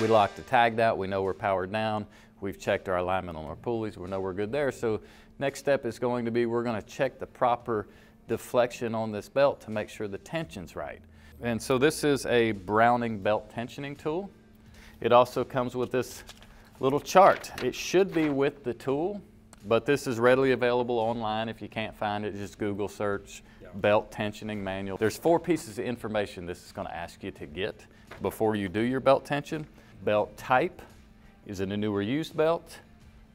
We locked the tag out, we know we're powered down, we've checked our alignment on our pulleys, we know we're good there. So next step is going to be we're going to check the proper deflection on this belt to make sure the tension's right. And so this is a Browning belt tensioning tool. It also comes with this little chart. It should be with the tool, but this is readily available online. If you can't find it, just Google search yeah. belt tensioning manual. There's four pieces of information this is going to ask you to get before you do your belt tension. Belt type, is it a new or used belt?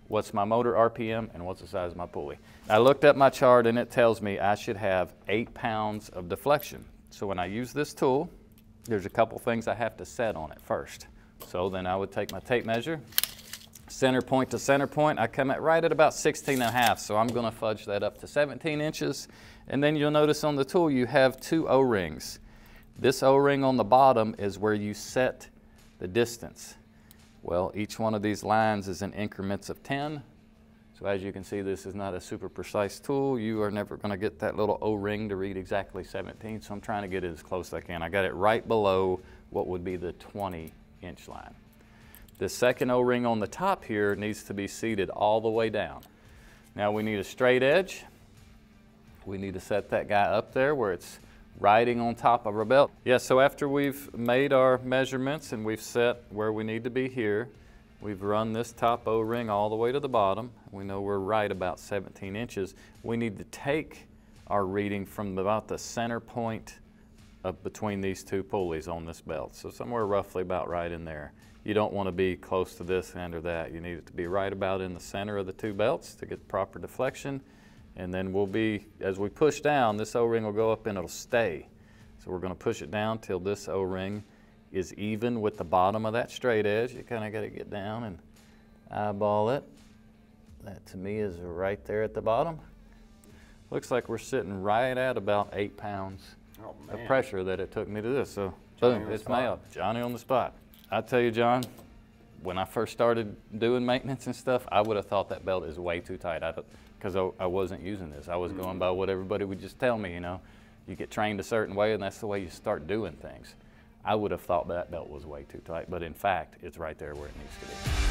What's my motor RPM and what's the size of my pulley? I looked up my chart and it tells me I should have eight pounds of deflection. So when I use this tool, there's a couple things I have to set on it first. So then I would take my tape measure, center point to center point, I come at right at about 16 and a half, so I'm gonna fudge that up to 17 inches. And then you'll notice on the tool you have two O-rings. This O-ring on the bottom is where you set the distance. Well, each one of these lines is in increments of 10. So as you can see, this is not a super precise tool. You are never gonna get that little O-ring to read exactly 17, so I'm trying to get it as close as I can. I got it right below what would be the 20 inch line. The second O-ring on the top here needs to be seated all the way down. Now we need a straight edge. We need to set that guy up there where it's riding on top of our belt. Yeah, so after we've made our measurements and we've set where we need to be here, we've run this top O-ring all the way to the bottom. We know we're right about 17 inches. We need to take our reading from about the center point of between these two pulleys on this belt. So somewhere roughly about right in there. You don't want to be close to this end or that. You need it to be right about in the center of the two belts to get proper deflection. And then we'll be, as we push down, this O-ring will go up and it'll stay. So we're going to push it down till this O-ring is even with the bottom of that straight edge. You kind of got to get down and eyeball it. That to me is right there at the bottom. Looks like we're sitting right at about eight pounds oh, of pressure that it took me to this. So Johnny boom, it's nailed. Johnny on the spot. I tell you, John, when I first started doing maintenance and stuff, I would have thought that belt is way too tight I because I, I, wasn't using this. I was going mm-hmm. by what everybody would just tell me, you know. You get trained a certain way and that's the way you start doing things. I would have thought that belt was way too tight, but in fact, it's right there where it needs to be.